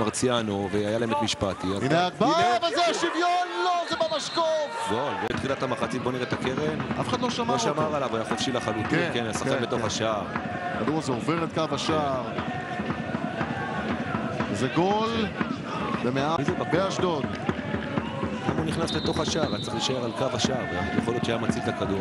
מרציאנו, והיה להם את לא. משפטי. הנה הגבהה, הנה, אבל זה השוויון! לא, זה במשקוף! גול, בתחילת המחצית, בוא נראה את הקרן. אף אחד לא שמר לא שמר עליו, היה חופשי לחלוטין, כן, כן השחקן כן, בתוך כן. השער. הכדור הזה עובר את קו השער. זה גול באשדוד. הוא נכנס לתוך השער, היה צריך להישאר על קו השער, יכול להיות שהיה מציל את הכדור.